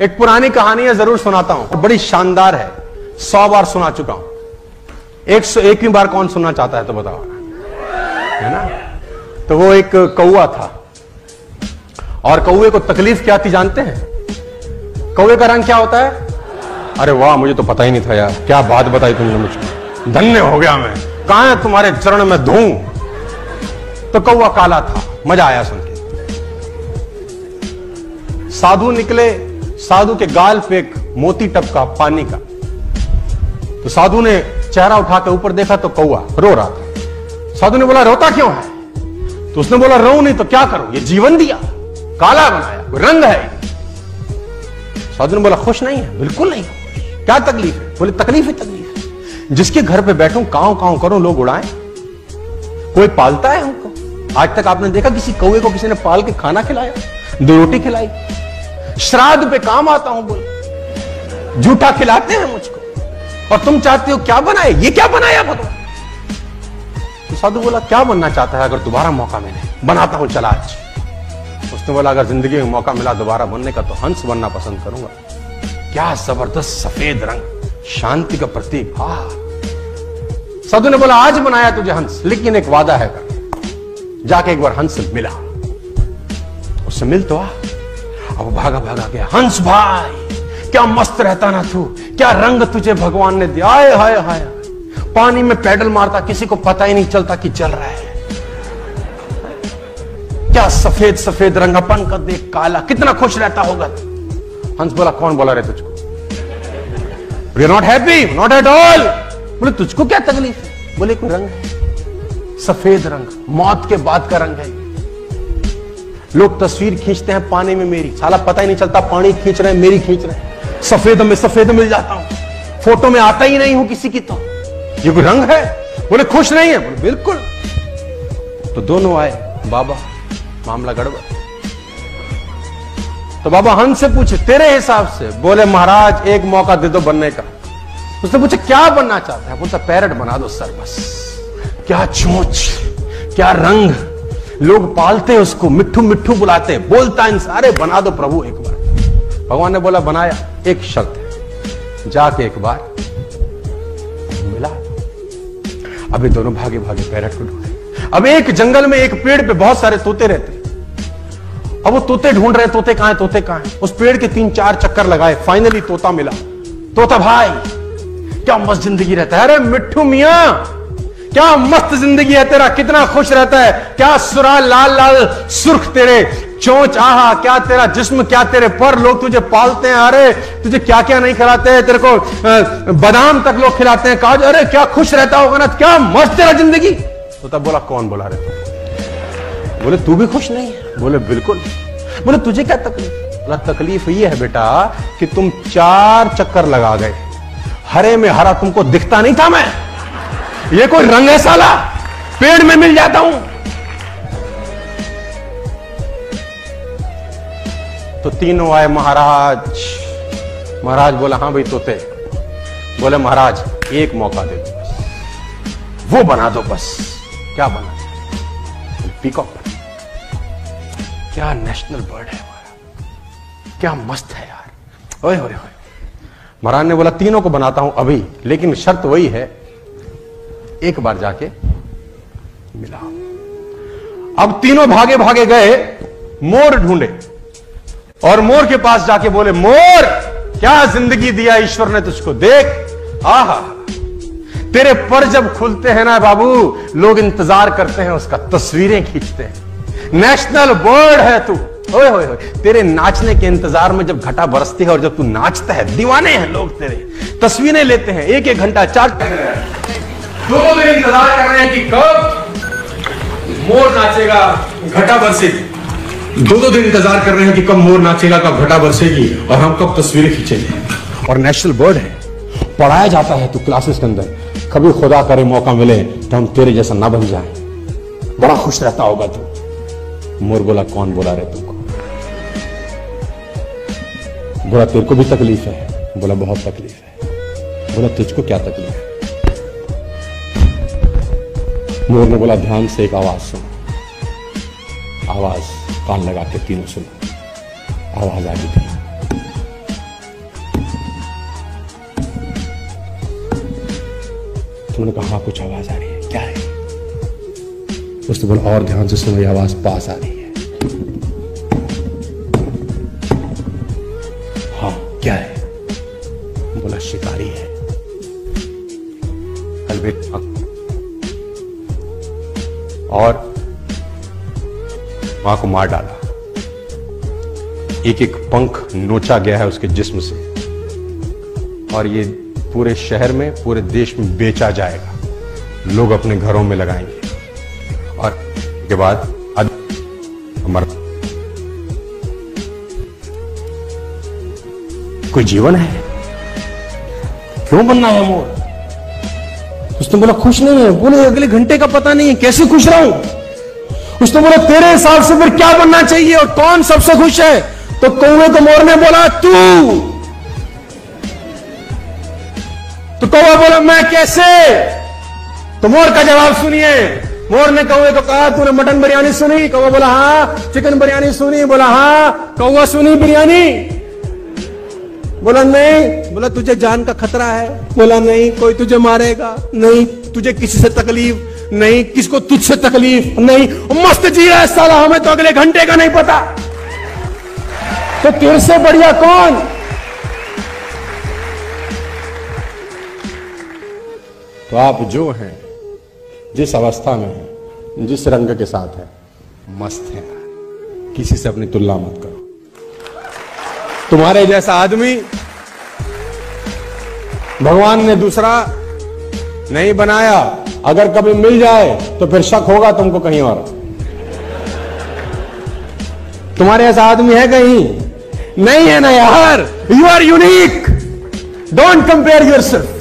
एक पुरानी कहानी है, ज़रूर सुनाता हूँ। बड़ी शानदार है। सौ बार सुना चुका हूँ। एक सौ एक बार कौन सुनना चाहता है तो बताओ। है ना? तो वो एक कौआ था। और कौए को तकलीफ़ क्या थी, जानते हैं? कौए का रंग क्या होता है? अरे वाह, मुझे तो पता ही नहीं था यार। क्या बात बताई तुमने मुझको। धन्य हो गया मैं। कहा तुम्हारे चरण में धू? तो कौआ काला था। मज़ा आया सुन के। साधु निकले साधु के गाल पे एक मोती टपका पानी का। तो साधु ने चेहरा उठाकर ऊपर देखा तो कौआ रो रहा था। साधु ने बोला, रोता क्यों है? तो उसने बोला, रो नहीं तो क्या करो? ये जीवन दिया, काला बनाया रंग है साधु ने बोला, खुश नहीं है? बिल्कुल नहीं क्या तकलीफ़ है? बोले, तकलीफ़ ही तकलीफ़ है। जिसके घर पे बैठूं, काव काव करो, लोग उड़ाए। कोई पालता है हमको? आज तक आपने देखा किसी कौए को किसी ने पाल के खाना खिलाया, दो रोटी खिलाई? श्राद्ध पे काम आता हूँ बोले। झूठा खिलाते हैं मुझको। और तुम चाहते हो क्या बनाए? ये क्या बनाया भगवान? तो साधु बोला, क्या बनना चाहता है अगर दोबारा मौका मिले? बनाता हूँ, चला आज। उसने बोला, अगर ज़िंदगी में मौका मिला दोबारा बनने का तो हंस बनना पसंद करूँगा। क्या ज़बरदस्त सफ़ेद रंग, शांति का प्रतीक। हा। साधु ने बोला, आज बनाया तुझे हंस, लेकिन एक वादा है। जाके एक बार हंस मिला। उससे मिल तो आ। अब भागा भागा गया। हंस भाई, क्या मस्त रहता ना तू? क्या रंग तुझे भगवान ने दिया? हाय हाय हाय पानी में पैडल मारता, किसी को पता ही नहीं चलता कि चल रहा है। क्या सफ़ेद सफ़ेद रंगापन का देख काला, कितना खुश रहता होगा हंस बोला, कौन बोला रहे तुझको? Not happy not at all बोले, तुझको क्या तकलीफ़ बोले, कोई रंग सफ़ेद रंग, मौत के बाद का रंग है लोग तस्वीर खींचते हैं पानी में मेरी। साला पता ही नहीं चलता पानी खींच रहे हैं, मेरी खींच रहे हैं। सफ़ेद में सफ़ेद मिल जाता हूँ। फ़ोटो में आता ही नहीं हूँ किसी की तो। ये कोई रंग है? बोले, खुश नहीं है। बोले, बिल्कुल। तो दोनों आए, बाबा, मामला गड़बड़। तो बाबा हंस से पूछे, तेरे हिसाब से? बोले, महाराज, एक मौका दे दो बनने का। उसने पूछा, क्या बनना चाहता है? बोलता, पैरट बना दो सर, बस। क्या चोच, क्या रंग? लोग पालते हैं उसको, मिट्ठू मिट्ठू बुलाते हैं, बोलता है सारे बना दो प्रभु एक बार। भगवान ने बोला, बनाया, एक शर्त है। जाके एक बार मिला। अभी दोनों भागे भागे पैरट को ढूंढे अब एक जंगल में एक पेड़ पे बहुत सारे तोते रहते अब वो तोते ढूंढ रहे तोते कहाँ है, तोते कहाँ है। उस पेड़ के तीन चार चक्कर लगाए फाइनली तोता मिला। तोता भाई, क्या मस्त ज़िंदगी रहता है। अरे मिट्टू मिया! क्या मस्त ज़िंदगी है तेरा, कितना खुश रहता है। क्या सुरा लाल लाल सुर्ख तेरे, चोच, आहा, क्या तेरा जिस्म, क्या तेरे पर लोग तुझे पालते हैं। अरे, तुझे क्या क्या नहीं खिलाते हैं? तेरे को बादाम तक लोग खिलाते हैं, काज। अरे, क्या खुश रहता होगा ना, क्या मस्त तेरा ज़िंदगी। तो तब बोला, कौन बोला रहे बोले, तू भी खुश नहीं बोले, बिल्कुल। बोले, तुझे क्या तकलीफ़ बोला, तकलीफ़ ये है बेटा कि तुम चार चक्कर लगा गए। हरे में हरा तुमको दिखता नहीं था मैं। ये कोई रंग है साला? पेड़ में मिल जाता हूँ। तो तीनों आए महाराज। महाराज बोला हाँ भाई, तोते। बोले, महाराज, एक मौका दे दो वो बना दो बस। क्या बना पीकॉक क्या नेशनल बर्ड है हमारा क्या मस्त है यार। ओए होए होए महाराज ने बोला, तीनों को बनाता हूँ अभी, लेकिन शर्त वही है एक बार जाके मिला। अब तीनों भागे भागे गए, मोर ढूंढे। और मोर के पास जाके बोले, मोर, क्या ज़िंदगी दिया ईश्वर ने तुझको? देख, आहा, तेरे पर जब खुलते हैं ना बाबू, लोग इंतज़ार करते हैं, उसका तस्वीरें खींचते हैं। नेशनल बर्ड है तू। ओए होए तेरे नाचने के इंतज़ार में जब घटा बरसती है और जब तू नाचता है, दीवाने हैं लोग तेरे। तस्वीरें लेते हैं एक एक घंटा चार दो दो दिन इंतज़ार कर रहे हैं कि कब मोर नाचेगा घटा बरसेगी। दो दो दिन इंतज़ार कर रहे हैं कि कब मोर नाचेगा, कब घटा बरसेगी और हम कब तस्वीरें खींचेंगे। और नेशनल बर्ड है, पढ़ाया जाता है तू क्लासेस के अंदर, कभी खुदा करे मौका मिले तो हम तेरे जैसा ना बन जाए। बड़ा खुश रहता होगा तू। मोर बोला, कौन बोला रहे तुमको? बोला, तेरे को भी तकलीफ़ है। बोला, बहुत तकलीफ़ है। बोला, तुझको क्या तकलीफ़ है? मोर ने बोला, ध्यान से एक आवाज़ सुन। आवाज़ कान लगा के तीनों सुनो। आवाज़ आ गई थी। तुमने कहा हाँ, कुछ आवाज़ आ रही है। क्या है? उसने बोला, और ध्यान से सुनो, ये आवाज़ पास आ रही है। हाँ क्या है? बोला, शिकारी है। अलबेट और माँ को मार डाला। एक एक पंख नोचा गया है उसके जिस्म से। और ये पूरे शहर में, पूरे देश में बेचा जाएगा। लोग अपने घरों में लगाएँगे। और के बाद हमारा कोई जीवन है? क्यों बनना है मोर? उसने बोला, खुश नहीं है। बोले, अगले घंटे का पता नहीं है, कैसे खुश रहूँ? उसने बोला, तेरे हिसाब से फिर क्या बनना चाहिए और कौन सबसे खुश है? तो कौवे को मोर ने बोला, तू। तो कौवा बोला, मैं कैसे? तो मोर का जवाब सुनिए। मोर ने कौवे को कहा, तूने मटन बिरयानी सुनी? कौआ बोला हाँ। चिकन बिरयानी सुनी? बोला हाँ। कौआ सुनी बिरयानी? बोला नहीं। बोला तुझे जान का खतरा है। बोला नहीं। कोई तुझे मारेगा? नहीं। तुझे किसी से तकलीफ़? नहीं। किसको तुझसे तकलीफ़? नहीं। मस्त जी रहा है साला हमें तो अगले घंटे का नहीं पता। तो तेरे से बढ़िया कौन? तो आप जो हैं जिस अवस्था में हैं जिस रंग के साथ हैं मस्त हैं। किसी से अपनी तुलना मत करो। तुम्हारे जैसा आदमी भगवान ने दूसरा नहीं बनाया। अगर कभी मिल जाए तो फिर शक होगा तुमको कहीं और। तुम्हारे ऐसा आदमी है कहीं? नहीं है ना यार। You are unique don't compare yourself